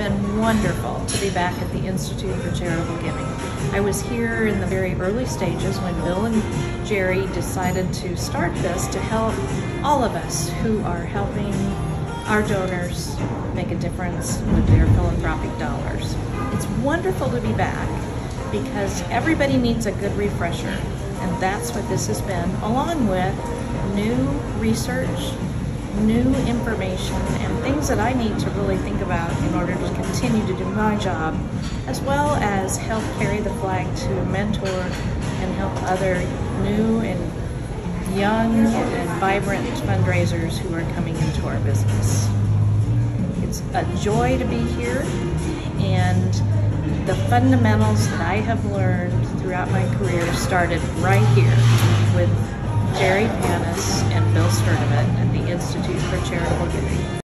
been wonderful to be back at the Institute for Charitable Giving. I was here in the very early stages when Bill and Jerry decided to start this to help all of us who are helping our donors make a difference with their philanthropic dollars. It's wonderful to be back because everybody needs a good refresher, and that's what this has been, along with new research, new information, and things that I need to really think about in order to continue to do my job, as well as help carry the flag to mentor and help other new and young and vibrant fundraisers who are coming into our business. It's a joy to be here and the fundamentals that I have learned throughout my career started right here Charitable.